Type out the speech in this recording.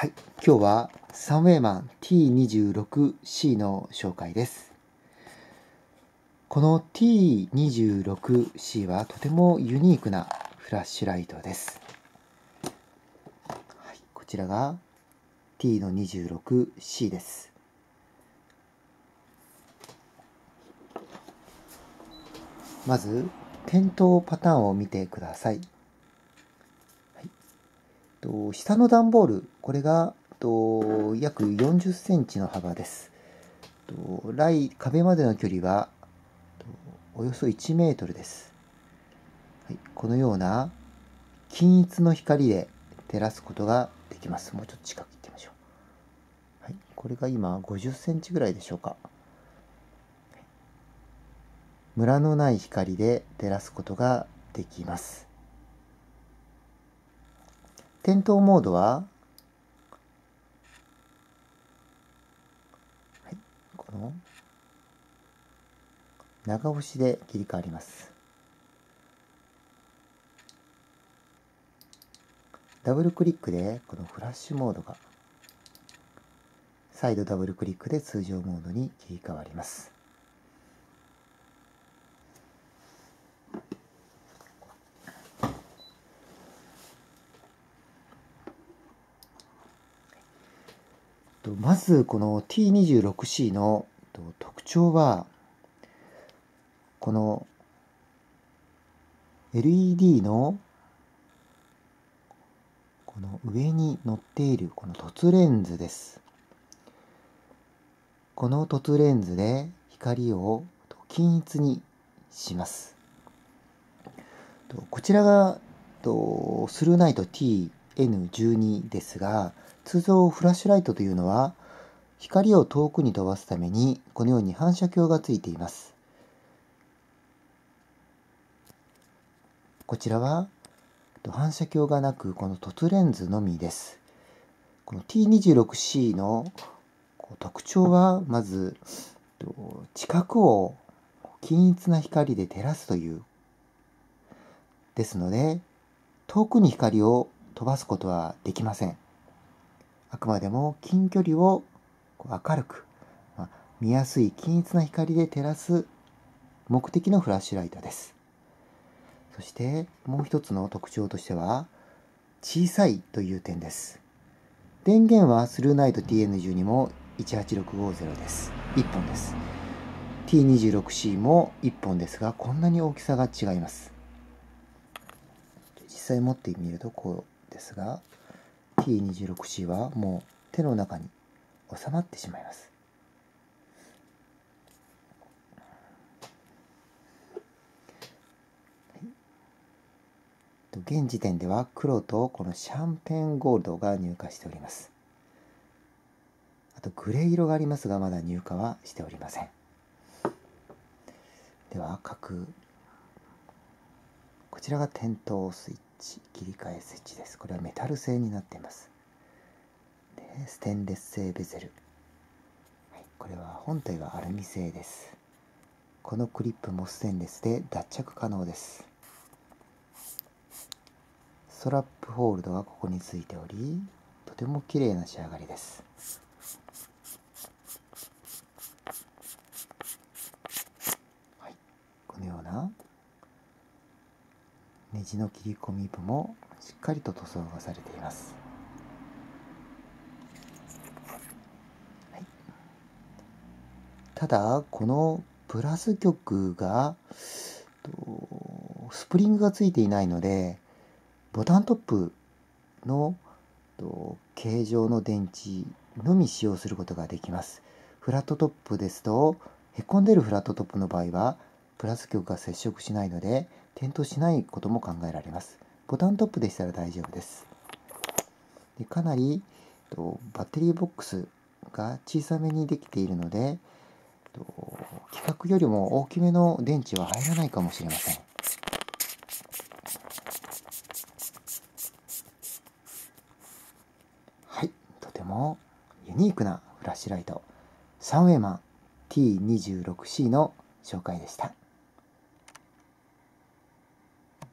はい、今日はサンウェイマン T26C の紹介です。この T26C はとてもユニークなフラッシュライトです。はい、こちらが T の 26C です。まず点灯パターンを見てください。と下の段ボール、これがと約40センチの幅です。とライ壁までの距離はおよそ1メートルです。はい、このような均一の光で照らすことができます。もうちょっと近く行ってみましょう。はい、これが今50センチぐらいでしょうか。ムラのない光で照らすことができます。点灯モードは、はい、この長押しで切り替わります。ダブルクリックでこのフラッシュモードが再度ダブルクリックで通常モードに切り替わります。まずこの T26C の特徴はこの LED のこの上に乗っているこの凸レンズです。この凸レンズで光を均一にします。こちらがスルーナイト T N12 ですが通常フラッシュライトというのは光を遠くに飛ばすためにこのように反射鏡がついています。こちらは反射鏡がなくこの凸レンズのみです。この T26C の特徴はまず近くを均一な光で照らすというですので遠くに光を飛ばすことはできません。あくまでも近距離を明るく、まあ、見やすい均一な光で照らす目的のフラッシュライトです。そしてもう一つの特徴としては小さいという点です。電源はスルーナイト TN12 も18650です。1本です。T26C も1本ですが、こんなに大きさが違います。実際持ってみるとこうですが、T26C はもう手の中に収まってしまいます。現時点では黒とこのシャンペンゴールドが入荷しております。あとグレー色がありますがまだ入荷はしておりません。では各こちらが点灯スイッチ。切り替えスイッチです。これはメタル製になっています。でステンレス製ベゼル、はい、これは本体はアルミ製です。このクリップもステンレスで脱着可能です。ストラップホールドがここについておりとても綺麗な仕上がりですはいこのようなネジの切り込み部もしっかりと塗装がされています、はい、ただこのプラス極がスプリングがついていないのでボタントップの形状の電池のみ使用することができます。フラットトップですと、へこんでるフラットトップの場合は、プラス極が接触しないので、点灯しないことも考えられます。ボタントップでしたら大丈夫です。でかなりとバッテリーボックスが小さめにできているのでと、規格よりも大きめの電池は入らないかもしれません。はい、とてもユニークなフラッシュライトサンウェイマン T26C の紹介でした。